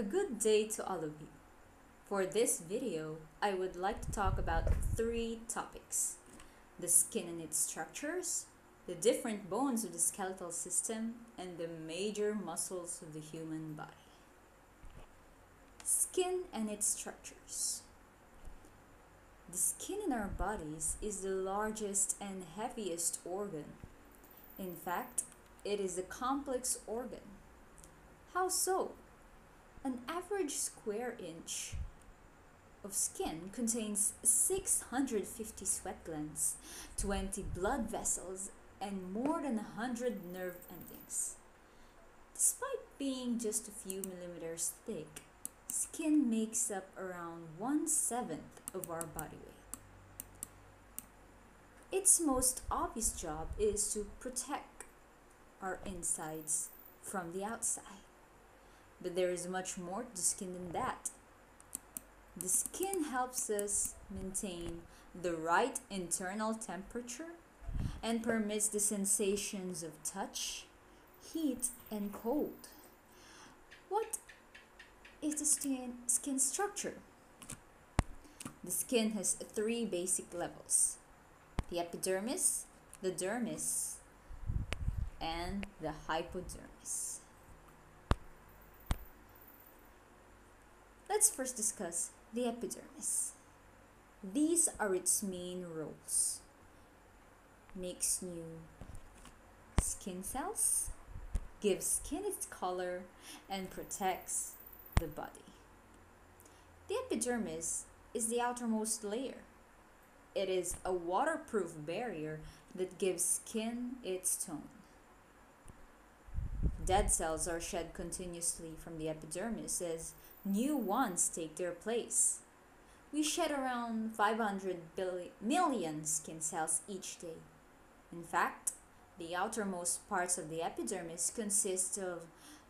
A good day to all of you. For this video, I would like to talk about three topics. The skin and its structures, the different bones of the skeletal system, and the major muscles of the human body. Skin and its structures. The skin in our bodies is the largest and heaviest organ. In fact, it is a complex organ. How so? An average square inch of skin contains 650 sweat glands, 20 blood vessels, and more than 100 nerve endings. Despite being just a few millimeters thick, skin makes up around one seventh of our body weight. Its most obvious job is to protect our insides from the outside. But there is much more to the skin than that. The skin helps us maintain the right internal temperature and permits the sensations of touch, heat, and cold. What is the skin, skin structure? The skin has three basic levels the epidermis, the dermis, and the hypodermis. Let's first discuss the epidermis. These are its main roles. Makes new skin cells, gives skin its color, and protects the body. The epidermis is the outermost layer. It is a waterproof barrier that gives skin its tone. Dead cells are shed continuously from the epidermis as new ones take their place. We shed around 500 billion, million skin cells each day. In fact, the outermost parts of the epidermis consist of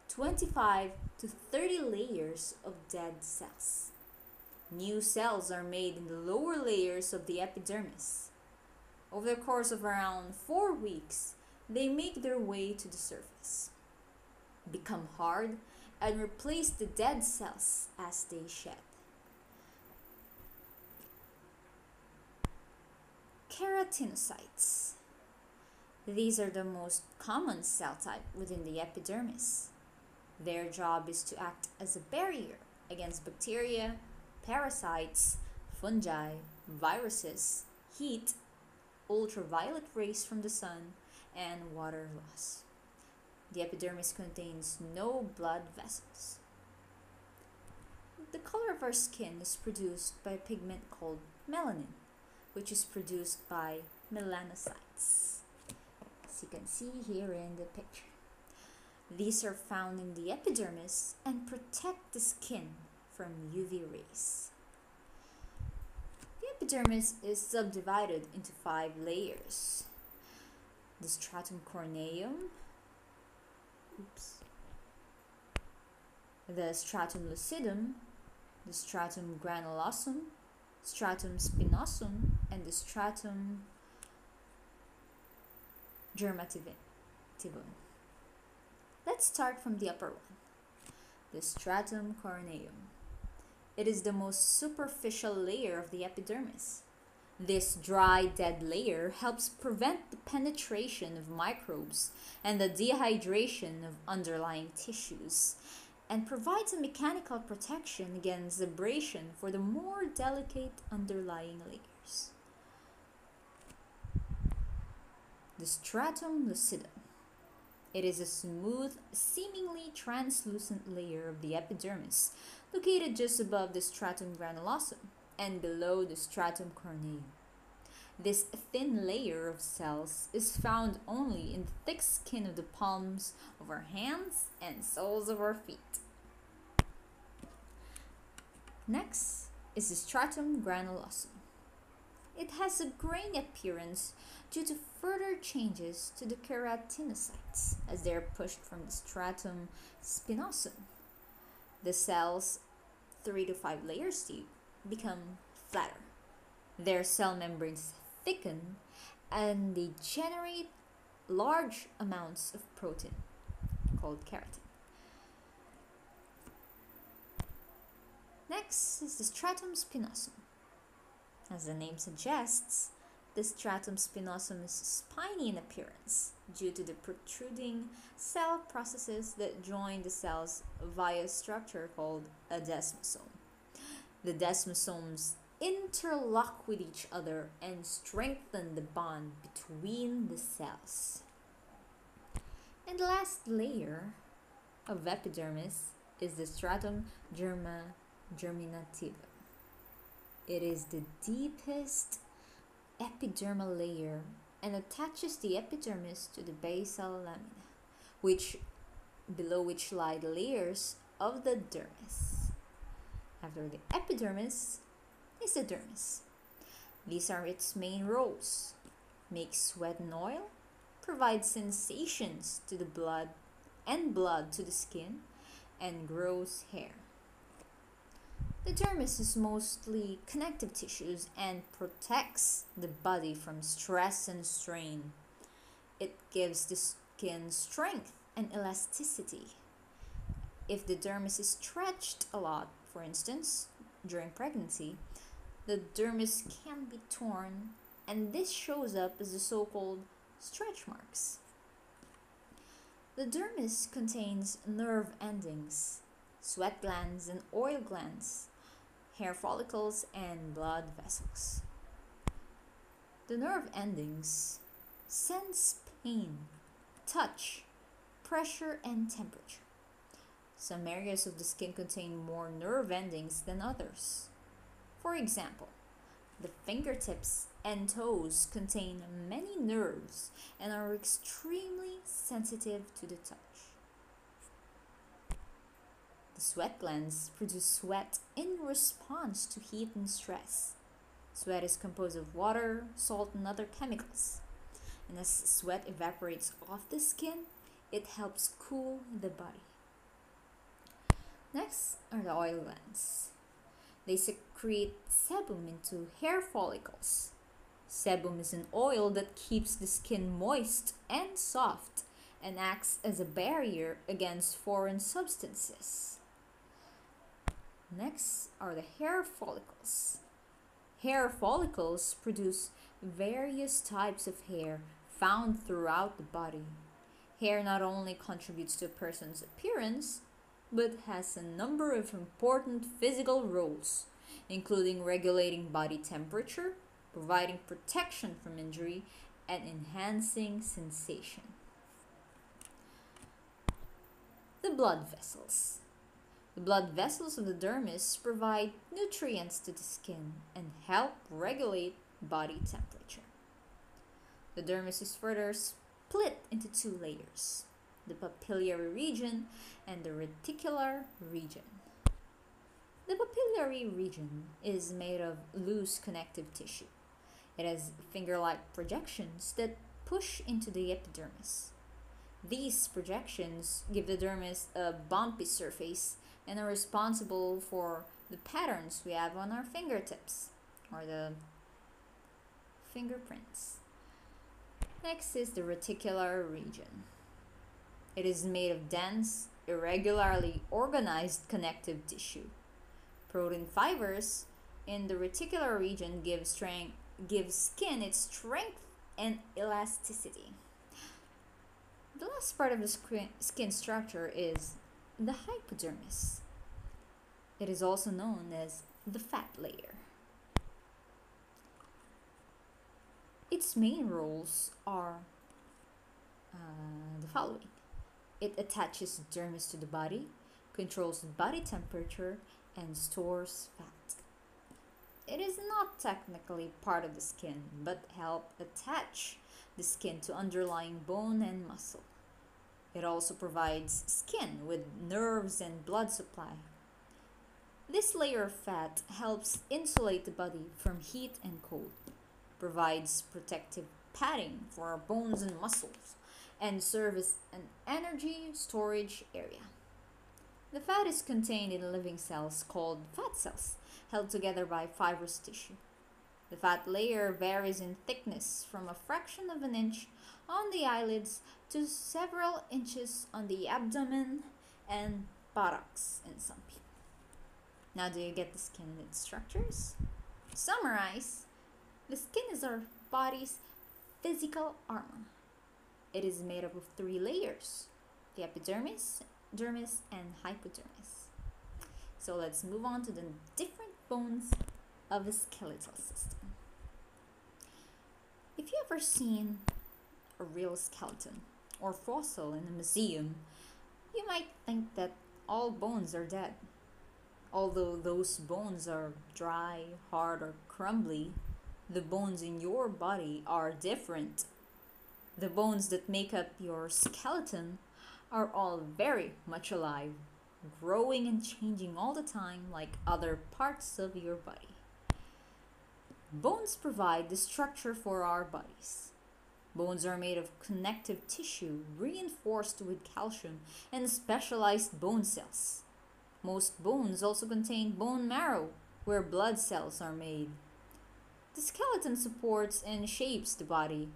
25 to 30 layers of dead cells. New cells are made in the lower layers of the epidermis. Over the course of around 4 weeks, they make their way to the surface, become hard, and replace the dead cells as they shed. Keratinocytes. These are the most common cell type within the epidermis. Their job is to act as a barrier against bacteria, parasites, fungi, viruses, heat, ultraviolet rays from the sun, and water loss. The epidermis contains no blood vessels. The color of our skin is produced by a pigment called melanin, which is produced by melanocytes. As you can see here in the picture. These are found in the epidermis and protect the skin from UV rays. The epidermis is subdivided into five layers. The stratum corneum, the stratum lucidum, the stratum granulosum, stratum spinosum, and the stratum germativum. Let's start from the upper one, the stratum corneum. It is the most superficial layer of the epidermis. This dry, dead layer helps prevent the penetration of microbes and the dehydration of underlying tissues and provides a mechanical protection against abrasion for the more delicate underlying layers. The stratum lucidum. It is a smooth, seemingly translucent layer of the epidermis located just above the stratum granulosum and below the stratum corneum. This thin layer of cells is found only in the thick skin of the palms of our hands and soles of our feet. Next is the stratum granulosum. It has a graying appearance due to further changes to the keratinocytes as they are pushed from the stratum spinosum. The cells, three to five layers deep, become flatter. Their cell membranes thicken and they generate large amounts of protein called keratin. Next is the stratum spinosum. As the name suggests, the stratum spinosum is spiny in appearance due to the protruding cell processes that join the cells via a structure called a desmosome. The desmosomes interlock with each other and strengthen the bond between the cells. And the last layer of epidermis is the stratum germa germinativum. It is the deepest epidermal layer and attaches the epidermis to the basal lamina, which below which lie the layers of the dermis. After the epidermis is the dermis. These are its main roles. Make sweat and oil, provide sensations to the blood and blood to the skin, and grows hair. The dermis is mostly connective tissues and protects the body from stress and strain. It gives the skin strength and elasticity. If the dermis is stretched a lot, for instance, during pregnancy, the dermis can be torn, and this shows up as the so called stretch marks. The dermis contains nerve endings, sweat glands, and oil glands hair follicles, and blood vessels. The nerve endings sense pain, touch, pressure, and temperature. Some areas of the skin contain more nerve endings than others. For example, the fingertips and toes contain many nerves and are extremely sensitive to the touch. The sweat glands produce sweat in response to heat and stress. Sweat is composed of water, salt, and other chemicals. And as sweat evaporates off the skin, it helps cool the body. Next are the oil glands. They secrete sebum into hair follicles. Sebum is an oil that keeps the skin moist and soft and acts as a barrier against foreign substances. Next are the hair follicles. Hair follicles produce various types of hair found throughout the body. Hair not only contributes to a person's appearance, but has a number of important physical roles, including regulating body temperature, providing protection from injury, and enhancing sensation. The blood vessels. The blood vessels of the dermis provide nutrients to the skin and help regulate body temperature. The dermis is further split into two layers the papillary region and the reticular region. The papillary region is made of loose connective tissue. It has finger like projections that push into the epidermis. These projections give the dermis a bumpy surface and are responsible for the patterns we have on our fingertips or the fingerprints. Next is the reticular region. It is made of dense, irregularly organized connective tissue. Protein fibers in the reticular region give strength give skin its strength and elasticity. The last part of the skin structure is the hypodermis. It is also known as the fat layer. Its main roles are uh, the following it attaches dermis to the body, controls body temperature, and stores fat. It is not technically part of the skin, but help attach the skin to underlying bone and muscle. It also provides skin with nerves and blood supply. This layer of fat helps insulate the body from heat and cold, provides protective padding for our bones and muscles, and serves an energy storage area. The fat is contained in living cells called fat cells, held together by fibrous tissue. The fat layer varies in thickness from a fraction of an inch on the eyelids to several inches on the abdomen and buttocks in some people. Now, do you get the skin and its structures? Summarize, the skin is our body's physical armor. It is made up of three layers the epidermis, dermis, and hypodermis. So let's move on to the different bones of the skeletal system. If you ever seen a real skeleton or fossil in a museum, you might think that all bones are dead. Although those bones are dry, hard, or crumbly, the bones in your body are different. The bones that make up your skeleton are all very much alive, growing and changing all the time like other parts of your body. Bones provide the structure for our bodies. Bones are made of connective tissue reinforced with calcium and specialized bone cells. Most bones also contain bone marrow, where blood cells are made. The skeleton supports and shapes the body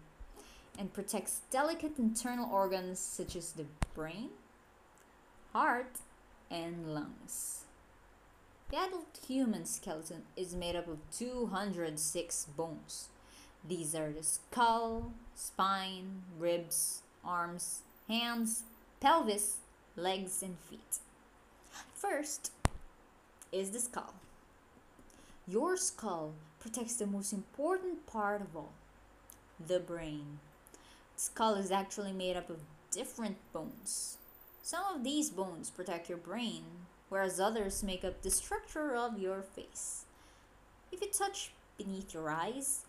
and protects delicate internal organs such as the brain, heart, and lungs. The adult human skeleton is made up of 206 bones. These are the skull, spine, ribs, arms, hands, pelvis, legs, and feet. First is the skull. Your skull protects the most important part of all the brain. Skull is actually made up of different bones. Some of these bones protect your brain, whereas others make up the structure of your face. If you touch beneath your eyes,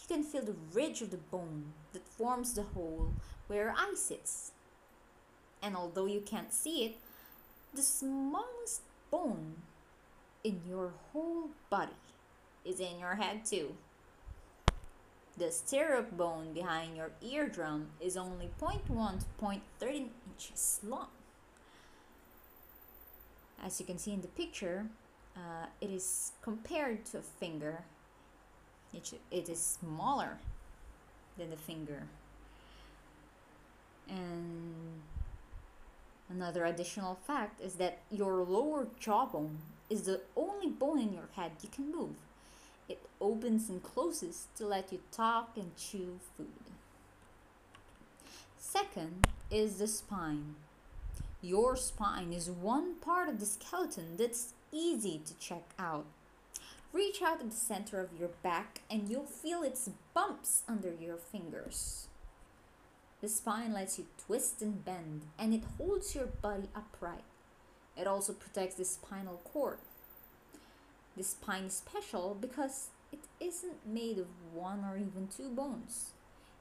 you can feel the ridge of the bone that forms the hole where your eye sits. And although you can't see it, the smallest bone in your whole body is in your head too. The stirrup bone behind your eardrum is only 0.1 to 0.13 inches long. As you can see in the picture, uh, it is compared to a finger. It, it is smaller than the finger. And another additional fact is that your lower jawbone is the only bone in your head you can move. It opens and closes to let you talk and chew food. Second is the spine. Your spine is one part of the skeleton that's easy to check out. Reach out to the center of your back and you'll feel its bumps under your fingers. The spine lets you twist and bend and it holds your body upright. It also protects the spinal cord. The spine is special because it isn't made of one or even two bones.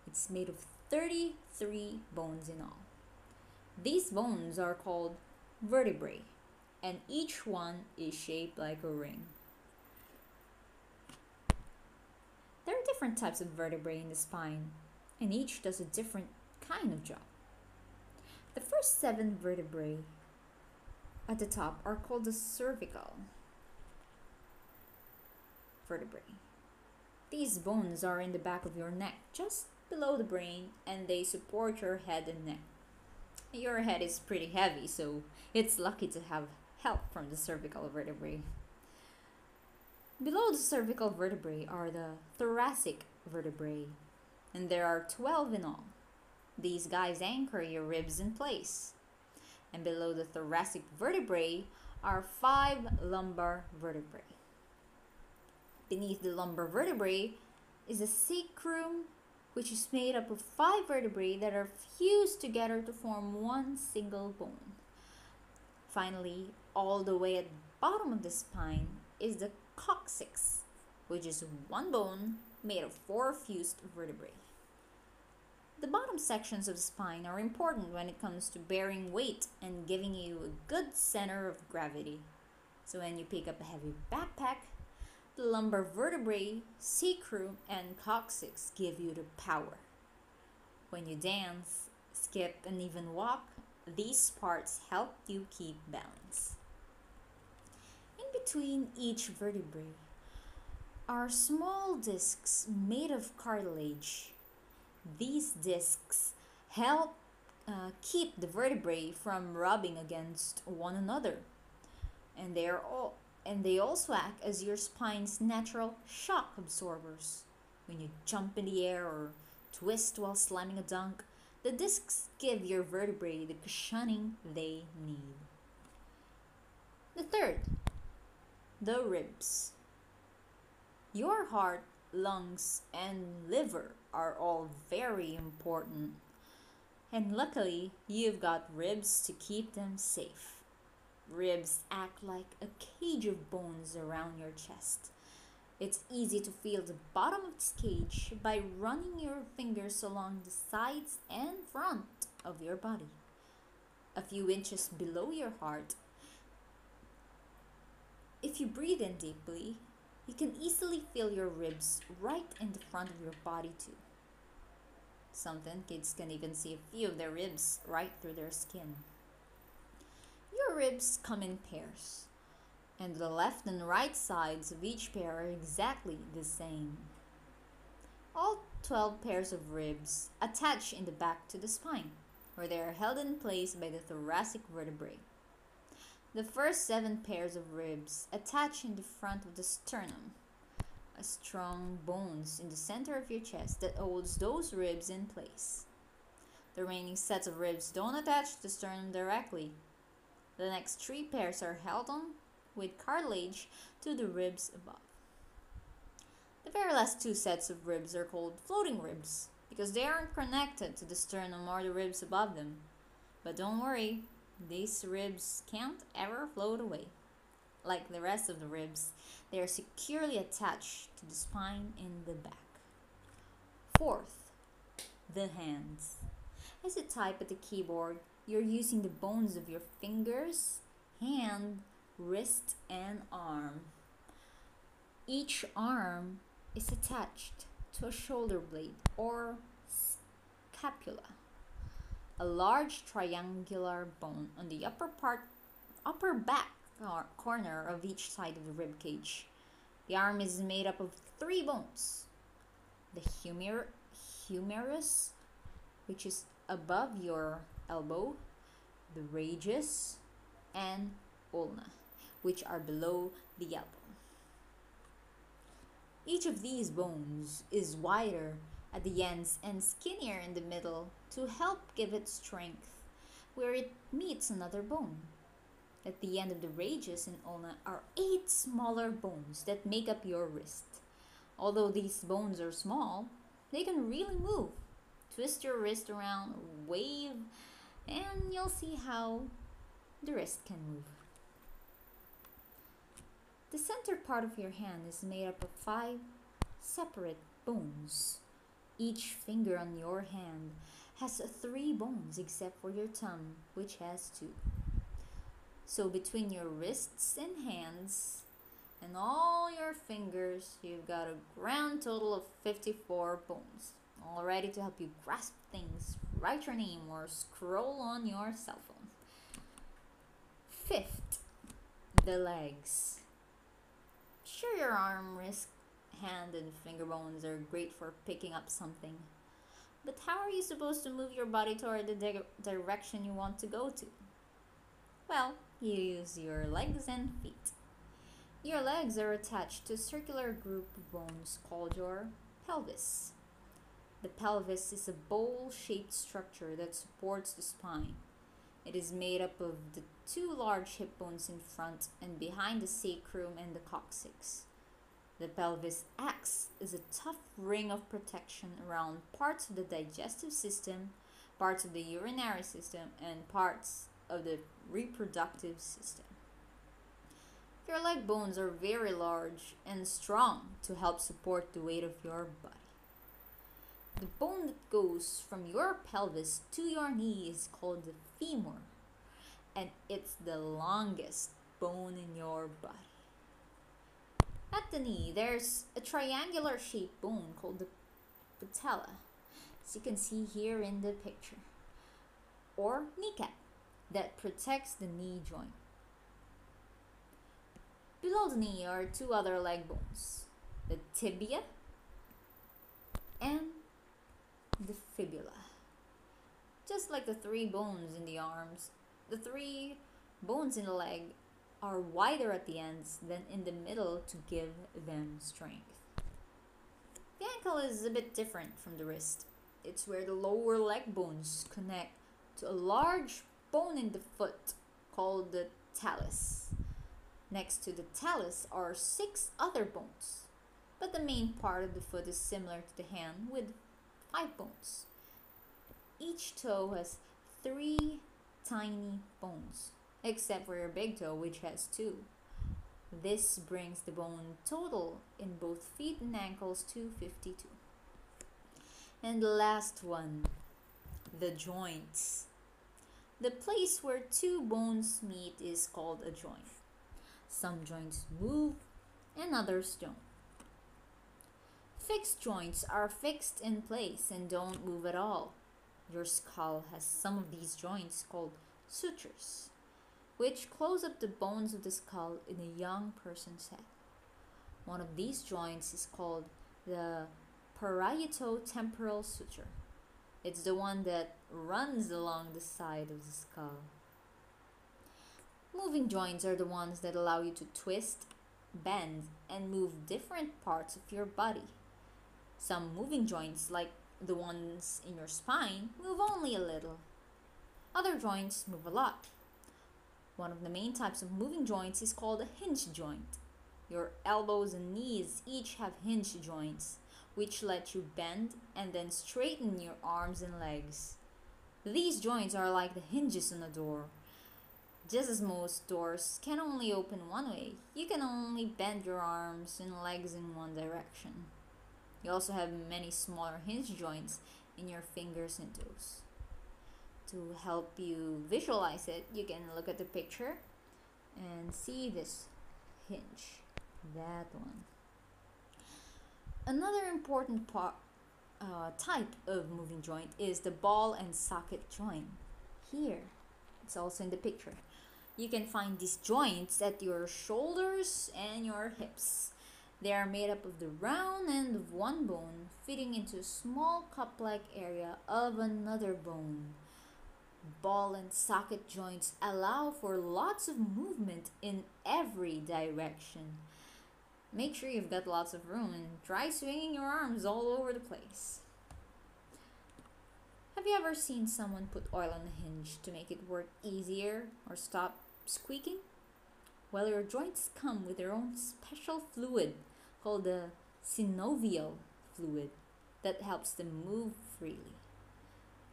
It's made of 33 bones in all. These bones are called vertebrae, and each one is shaped like a ring. There are different types of vertebrae in the spine, and each does a different kind of job. The first seven vertebrae at the top are called the cervical vertebrae. These bones are in the back of your neck, just below the brain, and they support your head and neck. Your head is pretty heavy, so it's lucky to have help from the cervical vertebrae. Below the cervical vertebrae are the thoracic vertebrae, and there are 12 in all. These guys anchor your ribs in place. And below the thoracic vertebrae are five lumbar vertebrae. Beneath the lumbar vertebrae is the sacrum which is made up of five vertebrae that are fused together to form one single bone. Finally, all the way at the bottom of the spine is the coccyx, which is one bone made of four fused vertebrae. The bottom sections of the spine are important when it comes to bearing weight and giving you a good center of gravity. So when you pick up a heavy backpack, the lumbar vertebrae, sacrum, and coccyx give you the power. When you dance, skip, and even walk, these parts help you keep balance. In between each vertebrae are small discs made of cartilage. These discs help uh, keep the vertebrae from rubbing against one another, and they are all and they also act as your spine's natural shock absorbers. When you jump in the air or twist while slamming a dunk, the discs give your vertebrae the cushioning they need. The third, the ribs. Your heart, lungs, and liver are all very important. And luckily, you've got ribs to keep them safe. Ribs act like a cage of bones around your chest. It's easy to feel the bottom of this cage by running your fingers along the sides and front of your body. A few inches below your heart. If you breathe in deeply, you can easily feel your ribs right in the front of your body too. Something kids can even see a few of their ribs right through their skin ribs come in pairs, and the left and right sides of each pair are exactly the same. All 12 pairs of ribs attach in the back to the spine, where they are held in place by the thoracic vertebrae. The first seven pairs of ribs attach in the front of the sternum, a strong bones in the center of your chest that holds those ribs in place. The remaining sets of ribs don't attach to the sternum directly, the next three pairs are held on with cartilage to the ribs above. The very last two sets of ribs are called floating ribs because they aren't connected to the sternum or the ribs above them. But don't worry, these ribs can't ever float away. Like the rest of the ribs, they are securely attached to the spine in the back. Fourth, the hands. As you type at the keyboard, you're using the bones of your fingers, hand, wrist, and arm. Each arm is attached to a shoulder blade or scapula, a large triangular bone on the upper part, upper back corner of each side of the rib cage. The arm is made up of three bones: the humer, humerus, which is above your elbow, the radius, and ulna, which are below the elbow. Each of these bones is wider at the ends and skinnier in the middle to help give it strength where it meets another bone. At the end of the radius and ulna are eight smaller bones that make up your wrist. Although these bones are small, they can really move twist your wrist around, wave, and you'll see how the wrist can move. The center part of your hand is made up of five separate bones. Each finger on your hand has three bones except for your thumb, which has two. So between your wrists and hands and all your fingers, you've got a grand total of 54 bones all ready to help you grasp things, write your name, or scroll on your cell phone. Fifth, the legs. Sure, your arm, wrist, hand, and finger bones are great for picking up something. But how are you supposed to move your body toward the di- direction you want to go to? Well, you use your legs and feet. Your legs are attached to a circular group of bones called your pelvis. The pelvis is a bowl shaped structure that supports the spine. It is made up of the two large hip bones in front and behind the sacrum and the coccyx. The pelvis acts as a tough ring of protection around parts of the digestive system, parts of the urinary system, and parts of the reproductive system. Your leg bones are very large and strong to help support the weight of your body. The bone that goes from your pelvis to your knee is called the femur, and it's the longest bone in your body. At the knee, there's a triangular shaped bone called the patella, as you can see here in the picture, or kneecap, that protects the knee joint. Below the knee are two other leg bones, the tibia and fibula. Just like the three bones in the arms, the three bones in the leg are wider at the ends than in the middle to give them strength. The ankle is a bit different from the wrist. It's where the lower leg bones connect to a large bone in the foot called the talus. Next to the talus are six other bones, but the main part of the foot is similar to the hand with five bones. Each toe has three tiny bones, except for your big toe, which has two. This brings the bone total in both feet and ankles to 52. And the last one, the joints. The place where two bones meet is called a joint. Some joints move and others don't. Fixed joints are fixed in place and don't move at all. Your skull has some of these joints called sutures, which close up the bones of the skull in a young person's head. One of these joints is called the parieto-temporal suture. It's the one that runs along the side of the skull. Moving joints are the ones that allow you to twist, bend, and move different parts of your body. Some moving joints, like the ones in your spine, move only a little. Other joints move a lot. One of the main types of moving joints is called a hinge joint. Your elbows and knees each have hinge joints, which let you bend and then straighten your arms and legs. These joints are like the hinges on a door. Just as most doors can only open one way, you can only bend your arms and legs in one direction. You also have many smaller hinge joints in your fingers and toes. To help you visualize it, you can look at the picture and see this hinge, that one. Another important part, uh, type of moving joint is the ball and socket joint. Here, it's also in the picture. You can find these joints at your shoulders and your hips. They are made up of the round end of one bone fitting into a small cup-like area of another bone. Ball and socket joints allow for lots of movement in every direction. Make sure you've got lots of room and try swinging your arms all over the place. Have you ever seen someone put oil on a hinge to make it work easier or stop squeaking? Well, your joints come with their own special fluid called the synovial fluid that helps them move freely.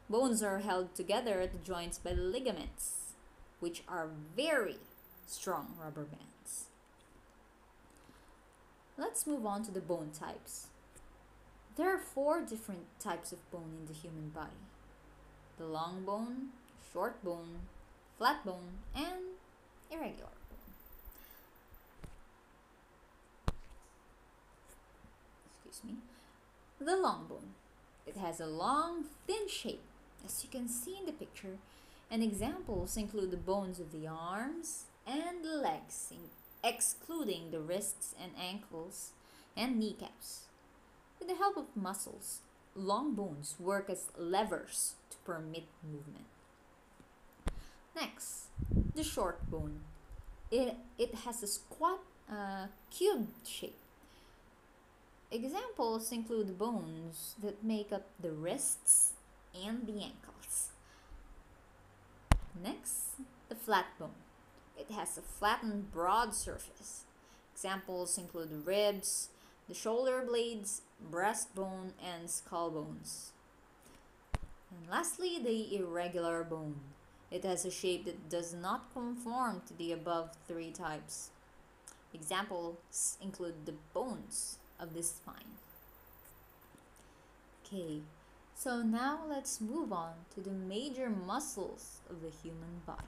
Bones are held together at the joints by ligaments, which are very strong rubber bands. Let's move on to the bone types. There are four different types of bone in the human body the long bone, short bone, flat bone, and irregular. Excuse me, the long bone. It has a long, thin shape, as you can see in the picture, and examples include the bones of the arms and the legs, excluding the wrists and ankles and kneecaps. With the help of muscles, long bones work as levers to permit movement. Next, the short bone. It, it has a squat uh, cube shape Examples include bones that make up the wrists and the ankles. Next, the flat bone. It has a flattened broad surface. Examples include the ribs, the shoulder blades, breastbone, and skull bones. And lastly, the irregular bone. It has a shape that does not conform to the above three types. Examples include the bones, of this spine. Okay, so now let's move on to the major muscles of the human body.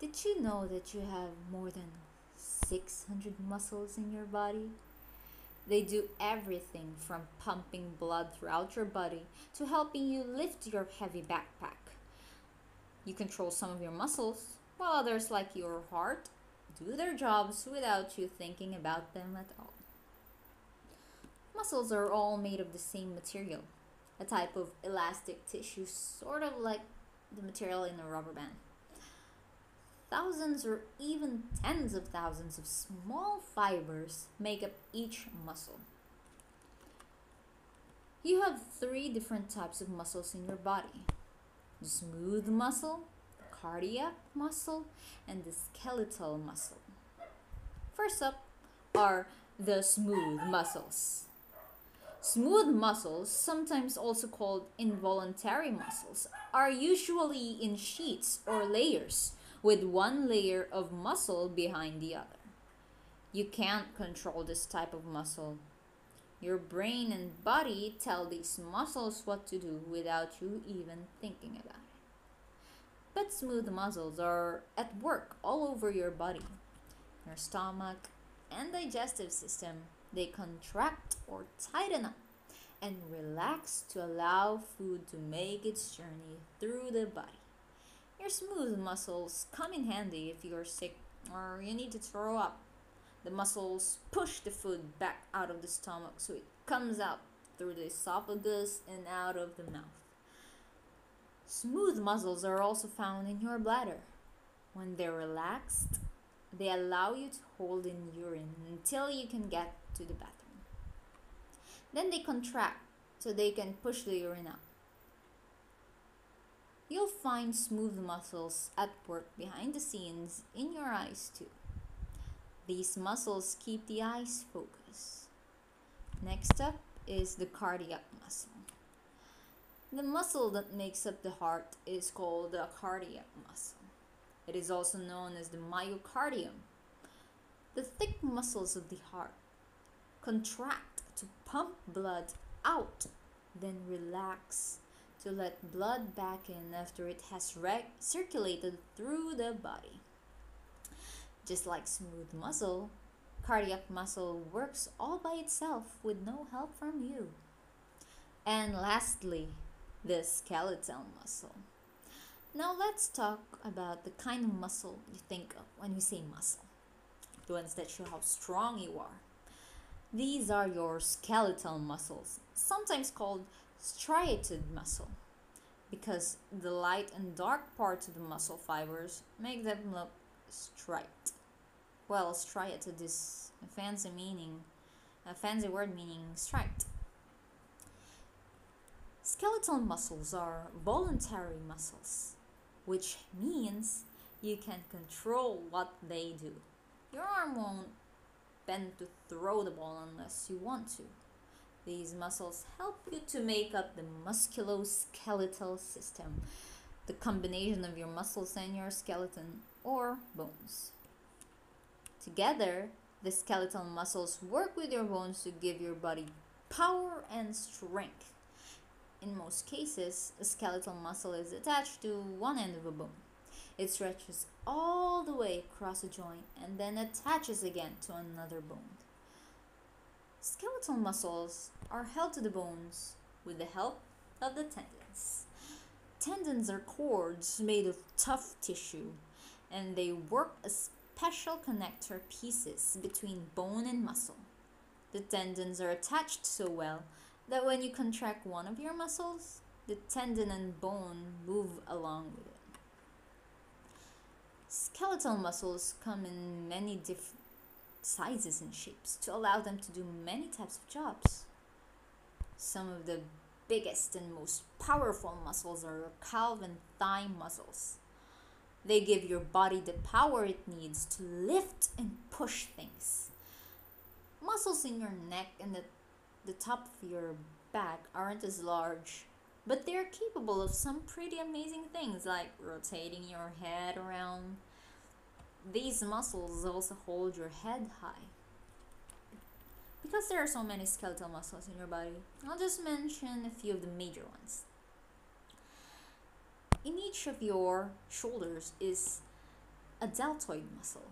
Did you know that you have more than 600 muscles in your body? They do everything from pumping blood throughout your body to helping you lift your heavy backpack. You control some of your muscles, while others, like your heart do their jobs without you thinking about them at all. Muscles are all made of the same material, a type of elastic tissue, sort of like the material in a rubber band. thousands or even tens of thousands of small fibers make up each muscle. You have three different types of muscles in your body the smooth muscle, cardiac muscle, and the skeletal muscle. First up are the smooth muscles. Smooth muscles, sometimes also called involuntary muscles, are usually in sheets or layers with one layer of muscle behind the other. You can't control this type of muscle. Your brain and body tell these muscles what to do without you even thinking about it. But smooth muscles are at work all over your body. Your stomach and digestive system, they contract or tighten up and relax to allow food to make its journey through the body. Your smooth muscles come in handy if you're sick or you need to throw up. The muscles push the food back out of the stomach so it comes out through the esophagus and out of the mouth. Smooth muscles are also found in your bladder. When they're relaxed, they allow you to hold in urine until you can get to the bathroom. Then they contract so they can push the urine out. You'll find smooth muscles at work behind the scenes in your eyes too. These muscles keep the eyes focused. Next up is the cardiac muscle. The muscle that makes up the heart is called the cardiac muscle. It is also known as the myocardium. The thick muscles of the heart contract to pump blood out, then relax to let blood back in after it has reg- circulated through the body. Just like smooth muscle, cardiac muscle works all by itself with no help from you. And lastly, the skeletal muscle. Now let's talk about the kind of muscle you think of when you say muscle. The ones that show how strong you are. These are your skeletal muscles, sometimes called striated muscle because the light and dark parts of the muscle fibers make them look striped. Well, striated is a fancy meaning, a fancy word meaning striped. Skeletal muscles are voluntary muscles, which means you can control what they do. Your arm won't bend to throw the ball unless you want to. These muscles help you to make up the musculoskeletal system, the combination of your muscles and your skeleton or bones. Together, the skeletal muscles work with your bones to give your body power and strength. In most cases, a skeletal muscle is attached to one end of a bone. It stretches all the way across a joint and then attaches again to another bone. Skeletal muscles are held to the bones with the help of the tendons. Tendons are cords made of tough tissue, and they work as special connector pieces between bone and muscle. The tendons are attached so well that when you contract one of your muscles, the tendon and bone move along with it. Skeletal muscles come in many different sizes and shapes to allow them to do many types of jobs. Some of the biggest and most powerful muscles are your calf and thigh muscles. They give your body the power it needs to lift and push things. Muscles in your neck and the, the top of your back aren't as large, but they're capable of some pretty amazing things like rotating your head around, these muscles also hold your head high. Because there are so many skeletal muscles in your body, I'll just mention a few of the major ones. In each of your shoulders is a deltoid muscle.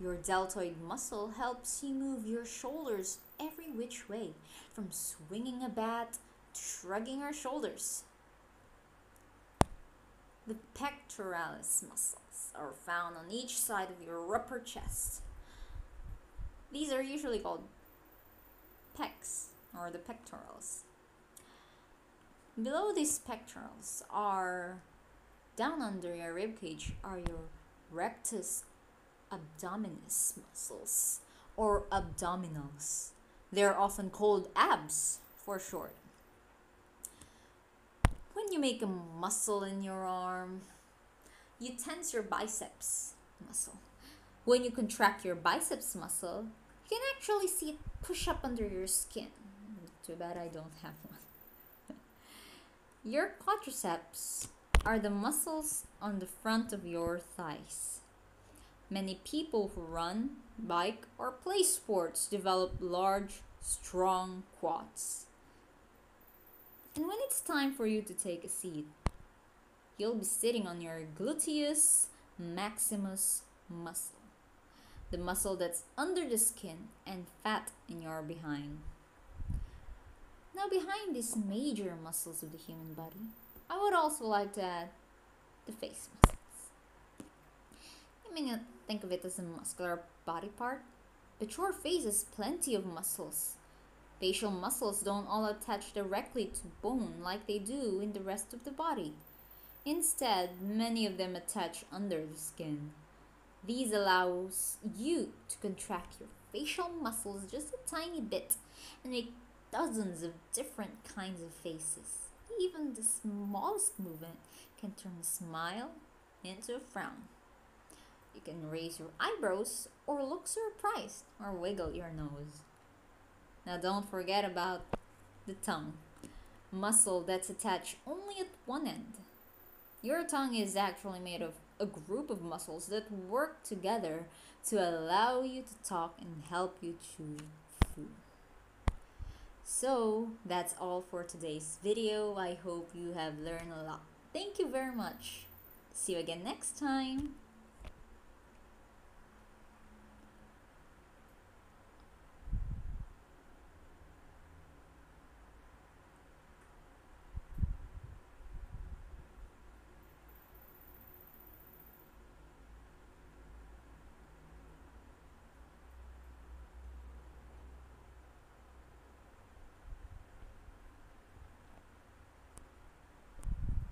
Your deltoid muscle helps you move your shoulders every which way, from swinging a bat to shrugging your shoulders. The pectoralis muscles are found on each side of your upper chest. These are usually called pecs or the pectorals. Below these pectorals are down under your rib cage are your rectus abdominis muscles or abdominals. They're often called abs for short. When you make a muscle in your arm, you tense your biceps muscle. When you contract your biceps muscle, you can actually see it push up under your skin. Too bad I don't have one. your quadriceps are the muscles on the front of your thighs. Many people who run, bike, or play sports develop large, strong quads. And when it's time for you to take a seat, you'll be sitting on your gluteus maximus muscle, the muscle that's under the skin and fat in your behind. Now, behind these major muscles of the human body, I would also like to add the face muscles. May not think of it as a muscular body part, but your face has plenty of muscles. Facial muscles don't all attach directly to bone like they do in the rest of the body. Instead, many of them attach under the skin. These allows you to contract your facial muscles just a tiny bit and make dozens of different kinds of faces. Even the smallest movement can turn a smile into a frown. You can raise your eyebrows or look surprised or wiggle your nose. Now don't forget about the tongue, muscle that's attached only at one end. Your tongue is actually made of a group of muscles that work together to allow you to talk and help you chew food. So that's all for today's video. I hope you have learned a lot. Thank you very much. See you again next time.